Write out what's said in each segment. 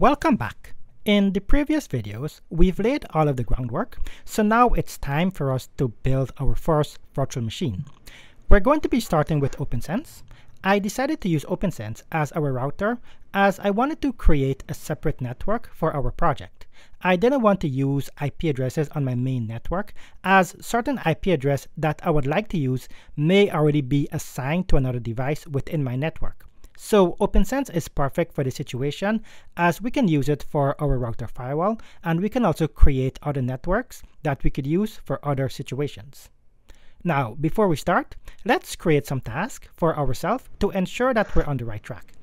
Welcome back. In the previous videos, we've laid all of the groundwork, so now it's time for us to build our first virtual machine. We're going to be starting with OPNsense. I decided to use OPNsense as our router as I wanted to create a separate network for our project. I didn't want to use IP addresses on my main network as certain IP address that I would like to use may already be assigned to another device within my network. So OPNsense is perfect for this situation as we can use it for our router firewall and we can also create other networks that we could use for other situations. Now, before we start, let's create some tasks for ourselves to ensure that we're on the right track.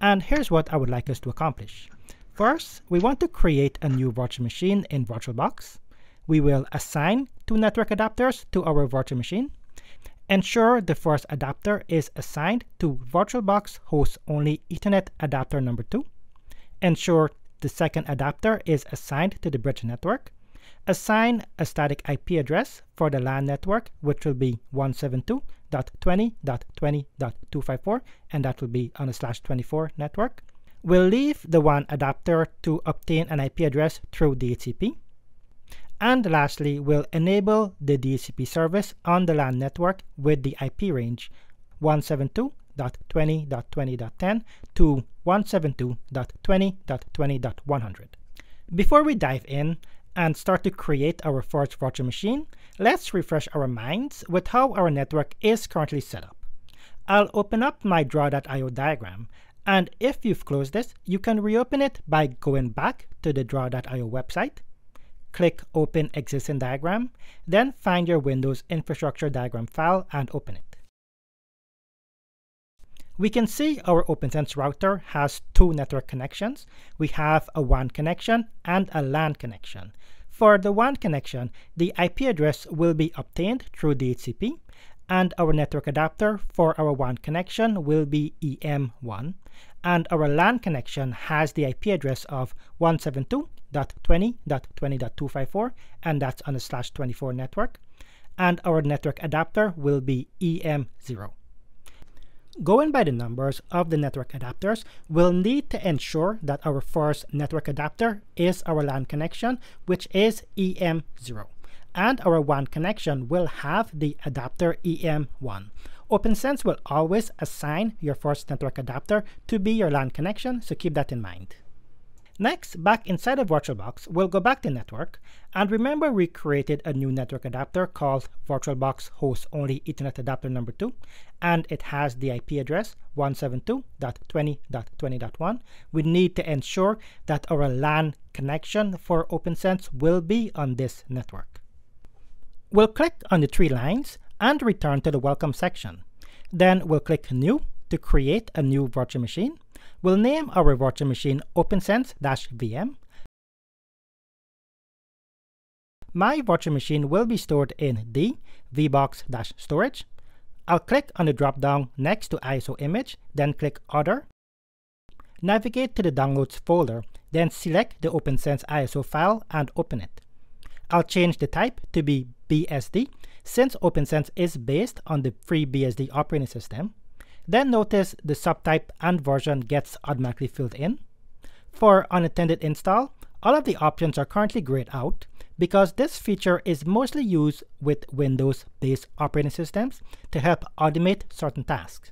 And here's what I would like us to accomplish. First, we want to create a new virtual machine in VirtualBox. We will assign two network adapters to our virtual machine. Ensure the first adapter is assigned to VirtualBox host only Ethernet adapter number 2. Ensure the second adapter is assigned to the bridge network. Assign a static IP address for the LAN network, which will be 172.20.20.254, and that will be on a slash 24 network. We'll leave the WAN adapter to obtain an IP address through DHCP. And lastly, we'll enable the DHCP service on the LAN network with the IP range 172.20.20.10 to 172.20.20.100. Before we dive in and start to create our first virtual machine, let's refresh our minds with how our network is currently set up. I'll open up my draw.io diagram, and if you've closed this, you can reopen it by going back to the draw.io website click Open Existing Diagram, then find your Windows infrastructure diagram file and open it. We can see our OPNsense router has two network connections. We have a WAN connection and a LAN connection. For the WAN connection, the IP address will be obtained through DHCP, and our network adapter for our WAN connection will be EM1, and our LAN connection has the IP address of 172 192.20.20.254, and that's on a slash 24 network. And our network adapter will be EM0. Going by the numbers of the network adapters, we'll need to ensure that our first network adapter is our LAN connection, which is EM0. And our WAN connection will have the adapter EM1. OPNsense will always assign your first network adapter to be your LAN connection, so keep that in mind. Next, back inside of VirtualBox, we'll go back to network, and remember we created a new network adapter called VirtualBox host only Ethernet adapter number 2, and it has the IP address 172.20.20.1. We need to ensure that our LAN connection for OPNsense will be on this network. We'll click on the three lines and return to the welcome section. Then we'll click new to create a new virtual machine. We'll name our virtual machine OPNsense-VM. My virtual machine will be stored in the vbox-storage. I'll click on the drop-down next to ISO image, then click Other. Navigate to the Downloads folder, then select the OPNsense ISO file and open it. I'll change the type to be BSD, since OPNsense is based on the FreeBSD operating system. Then notice the subtype and version gets automatically filled in. For unattended install, all of the options are currently grayed out because this feature is mostly used with Windows-based operating systems to help automate certain tasks.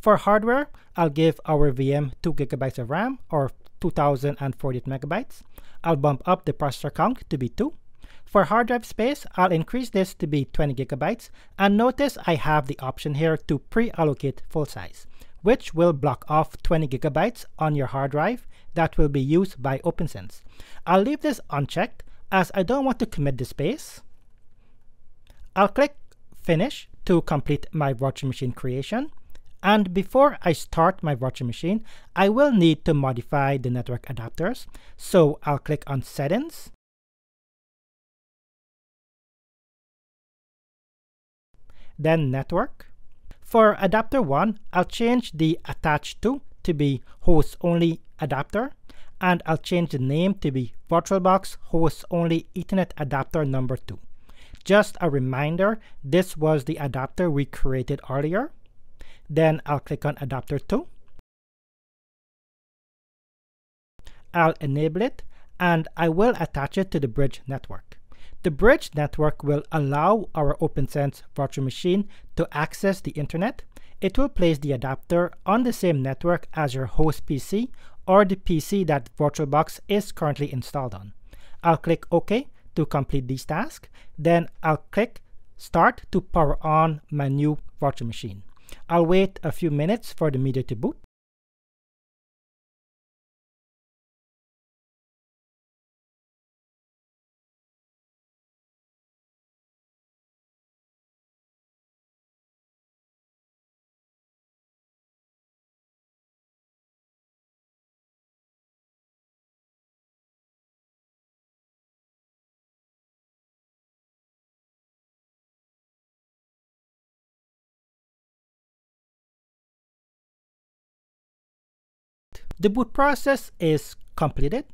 For hardware, I'll give our VM 2 GB of RAM or 2048 megabytes. I'll bump up the processor count to be 2 for hard drive space, I'll increase this to be 20 gigabytes, and notice I have the option here to pre-allocate full size, which will block off 20 gigabytes on your hard drive that will be used by OPNsense. I'll leave this unchecked as I don't want to commit the space. I'll click Finish to complete my virtual machine creation. And before I start my virtual machine, I will need to modify the network adapters. So I'll click on Settings, then network. For adapter 1, I'll change the attached to to be host only adapter, and I'll change the name to be VirtualBox host only Ethernet adapter number 2. Just a reminder, this was the adapter we created earlier. Then I'll click on adapter 2. I'll enable it and I will attach it to the bridge network. The bridge network will allow our OPNsense virtual machine to access the internet. It will place the adapter on the same network as your host PC or the PC that VirtualBox is currently installed on. I'll click OK to complete this task. Then I'll click Start to power on my new virtual machine. I'll wait a few minutes for the media to boot. The boot process is completed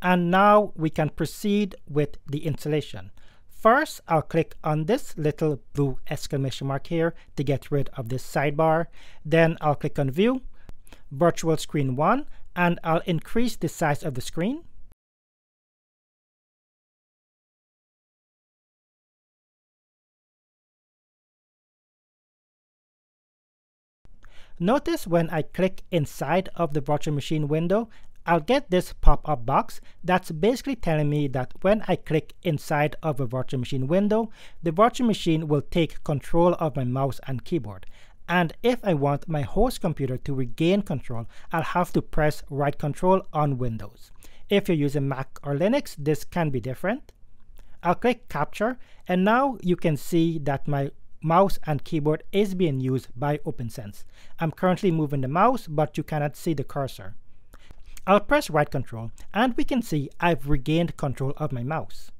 and now we can proceed with the installation. First, I'll click on this little blue exclamation mark here to get rid of this sidebar. Then I'll click on View, Virtual Screen 1, and I'll increase the size of the screen. Notice when I click inside of the virtual machine window, I'll get this pop-up box that's basically telling me that when I click inside of a virtual machine window, the virtual machine will take control of my mouse and keyboard. And if I want my host computer to regain control, I'll have to press right control on Windows. If you're using Mac or Linux, this can be different. I'll click capture, and now you can see that my mouse and keyboard is being used by OPNsense. I'm currently moving the mouse, but you cannot see the cursor. I'll press right control, and we can see I've regained control of my mouse.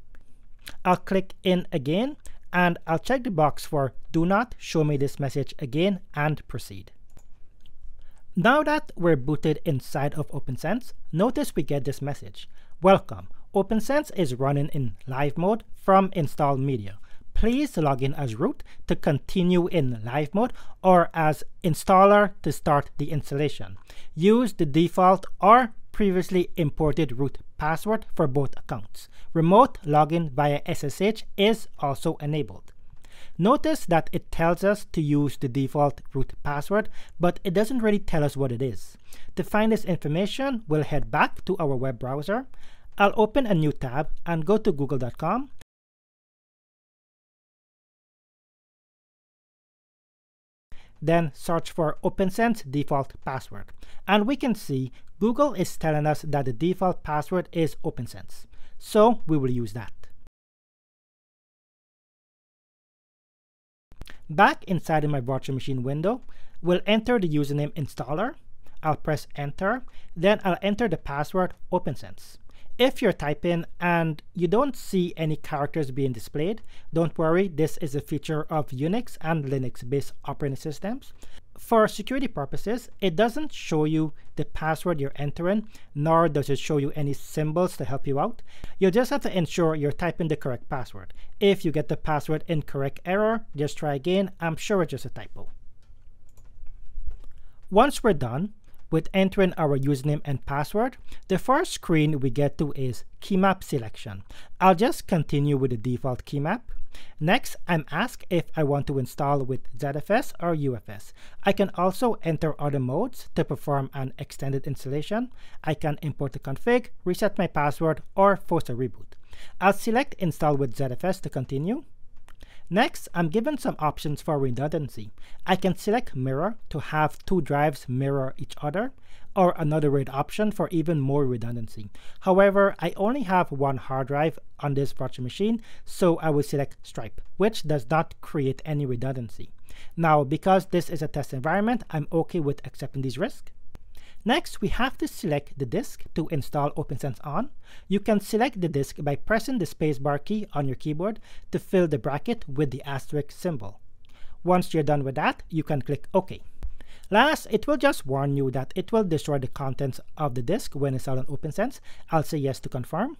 I'll click in again, and I'll check the box for do not show me this message again and proceed. Now that we're booted inside of OPNsense, notice we get this message. Welcome, OPNsense is running in live mode from install media please log in as root to continue in live mode or as installer to start the installation. Use the default or previously imported root password for both accounts. Remote login via SSH is also enabled. Notice that it tells us to use the default root password, but it doesn't really tell us what it is. To find this information, we'll head back to our web browser. I'll open a new tab and go to google.com then search for OPNsense default password. And we can see Google is telling us that the default password is OPNsense. So we will use that. Back inside of my virtual machine window, we'll enter the username installer. I'll press enter, then I'll enter the password OPNsense. If you're typing and you don't see any characters being displayed, don't worry, this is a feature of Unix and Linux-based operating systems. For security purposes, it doesn't show you the password you're entering, nor does it show you any symbols to help you out. You just have to ensure you're typing the correct password. If you get the password incorrect error, just try again. I'm sure it's just a typo. Once we're done, with entering our username and password, the first screen we get to is keymap selection. I'll just continue with the default keymap. Next, I'm asked if I want to install with ZFS or UFS. I can also enter other modes to perform an extended installation. I can import the config, reset my password, or force a reboot. I'll select install with ZFS to continue. Next, I'm given some options for redundancy. I can select mirror to have two drives mirror each other, or another RAID option for even more redundancy. However, I only have one hard drive on this virtual machine, so I will select stripe, which does not create any redundancy. Now, because this is a test environment, I'm okay with accepting these risks. Next, we have to select the disk to install OPNsense on. You can select the disk by pressing the spacebar key on your keyboard to fill the bracket with the asterisk symbol. Once you're done with that, you can click OK. Last, it will just warn you that it will destroy the contents of the disk when installed on OPNsense. I'll say yes to confirm.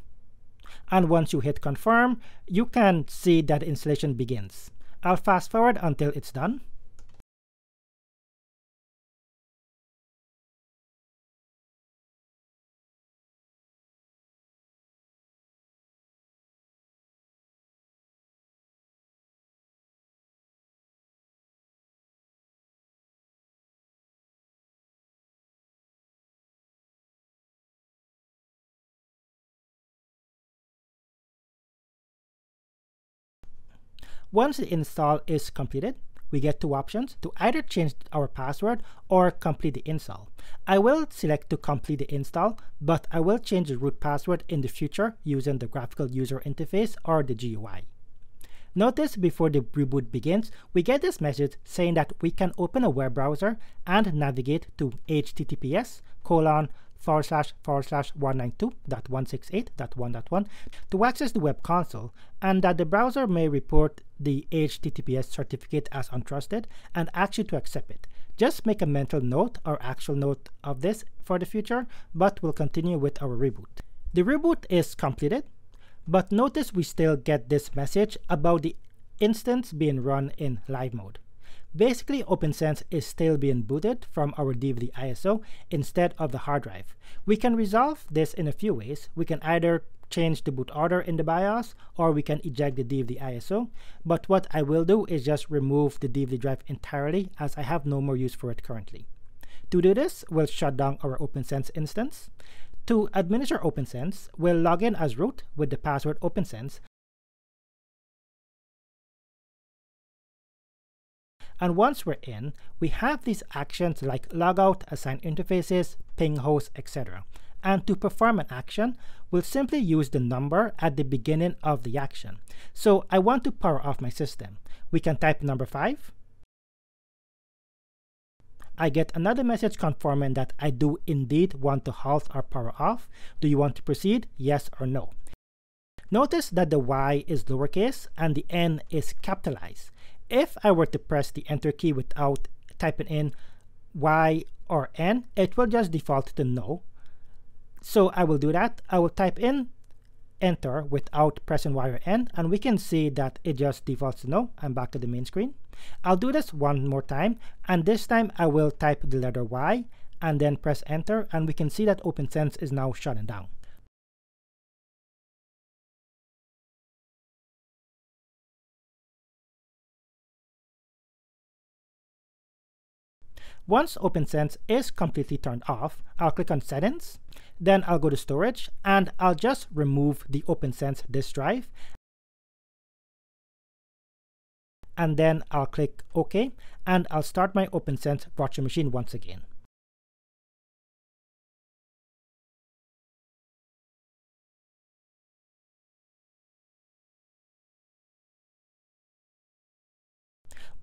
And once you hit confirm, you can see that installation begins. I'll fast forward until it's done. Once the install is completed, we get two options to either change our password or complete the install. I will select to complete the install, but I will change the root password in the future using the graphical user interface or the GUI. Notice before the reboot begins, we get this message saying that we can open a web browser and navigate to https colon forward slash forward slash 192.168.1.1 to access the web console, and that the browser may report the HTTPS certificate as untrusted and ask you to accept it. Just make a mental note or actual note of this for the future, but we'll continue with our reboot. The reboot is completed, but notice we still get this message about the instance being run in live mode. Basically, OPNsense is still being booted from our DVD ISO instead of the hard drive. We can resolve this in a few ways. We can either change the boot order in the BIOS or we can eject the DVD ISO. But what I will do is just remove the DVD drive entirely as I have no more use for it currently. To do this, we'll shut down our OPNsense instance. To administer OPNsense, we'll log in as root with the password OPNsense And once we're in, we have these actions like logout, assign interfaces, ping host, etc. And to perform an action, we'll simply use the number at the beginning of the action. So I want to power off my system. We can type number 5. I get another message confirming that I do indeed want to halt or power off. Do you want to proceed? Yes or no. Notice that the Y is lowercase and the N is capitalized if I were to press the enter key without typing in Y or N, it will just default to no. So I will do that. I will type in enter without pressing or N, and we can see that it just defaults to no. I'm back to the main screen. I'll do this one more time, and this time I will type the letter Y and then press enter, and we can see that OPNsense is now shutting down. Once OPNsense is completely turned off, I'll click on Settings, then I'll go to Storage, and I'll just remove the OPNsense disk drive. And then I'll click OK, and I'll start my OPNsense virtual machine once again.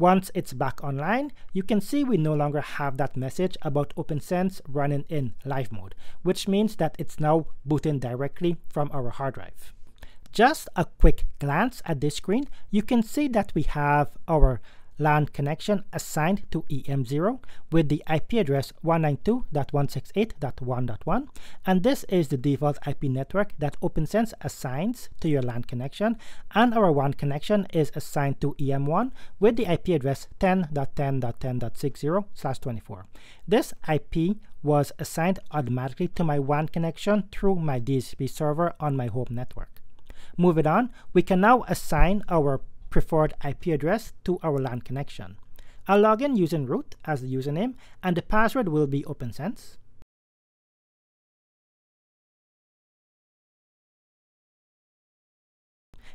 Once it's back online, you can see we no longer have that message about OPNsense running in live mode, which means that it's now booting directly from our hard drive. Just a quick glance at this screen, you can see that we have our LAN connection assigned to EM0 with the IP address 192.168.1.1 and this is the default IP network that OPNsense assigns to your LAN connection and our WAN connection is assigned to EM1 with the IP address 10.10.10.60/24. This IP was assigned automatically to my WAN connection through my DHCP server on my home network. Moving on, we can now assign our preferred IP address to our LAN connection. I'll log in using root as the username, and the password will be OPNsense.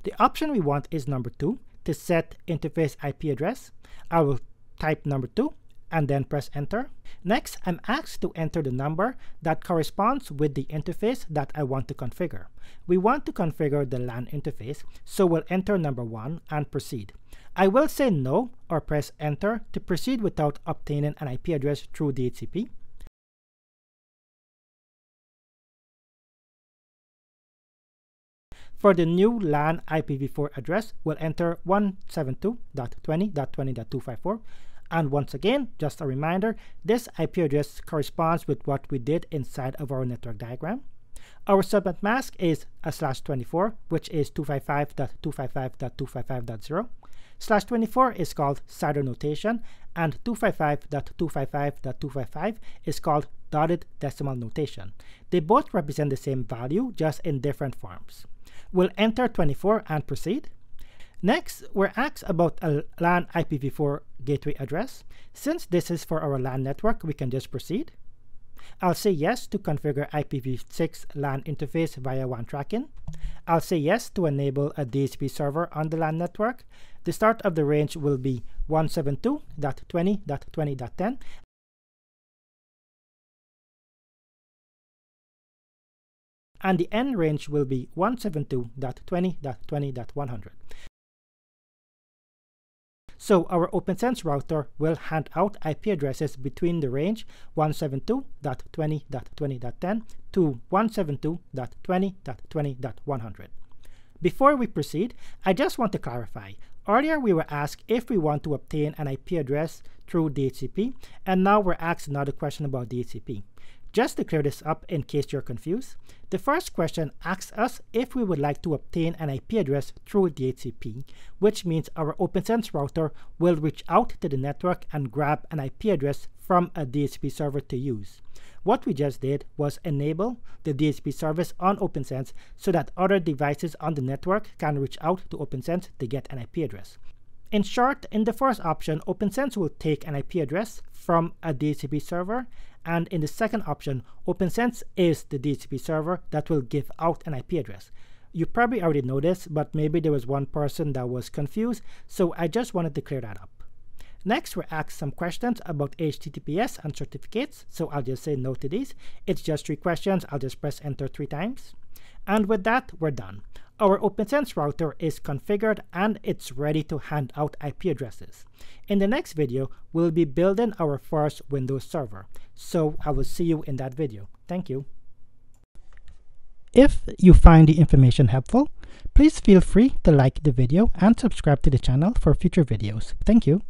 The option we want is number 2 to set interface IP address. I will type number 2 and then press enter. Next, I'm asked to enter the number that corresponds with the interface that I want to configure. We want to configure the LAN interface, so we'll enter number 1 and proceed. I will say no or press enter to proceed without obtaining an IP address through DHCP. For the new LAN IPv4 address, we'll enter 172.20.20.254 and once again, just a reminder, this IP address corresponds with what we did inside of our network diagram. Our subnet mask is a slash 24, which is 255.255.255.0. Slash 24 is called CIDR notation, and 255.255.255 is called dotted decimal notation. They both represent the same value, just in different forms. We'll enter 24 and proceed. Next, we're asked about a LAN IPv4 gateway address. Since this is for our LAN network, we can just proceed. I'll say yes to configure IPv6 LAN interface via WAN tracking. I'll say yes to enable a DHCP server on the LAN network. The start of the range will be 172.20.20.10 and the end range will be 172.20.20.100. So our OPNsense router will hand out IP addresses between the range 172.20.20.10 to 172.20.20.100. Before we proceed, I just want to clarify. Earlier we were asked if we want to obtain an IP address through DHCP, and now we're asked another question about DHCP. Just to clear this up in case you're confused, the first question asks us if we would like to obtain an IP address through DHCP, which means our OPNsense router will reach out to the network and grab an IP address from a DHCP server to use. What we just did was enable the DHCP service on OPNsense so that other devices on the network can reach out to OPNsense to get an IP address. In short, in the first option, OPNsense will take an IP address from a DHCP server and in the second option, OPNsense is the DHCP server that will give out an IP address. You probably already know this, but maybe there was one person that was confused, so I just wanted to clear that up. Next, we're asked some questions about HTTPS and certificates, so I'll just say no to these. It's just three questions, I'll just press enter three times. And with that, we're done. Our OPNsense router is configured and it's ready to hand out IP addresses. In the next video, we'll be building our first Windows server. So I will see you in that video. Thank you. If you find the information helpful, please feel free to like the video and subscribe to the channel for future videos. Thank you.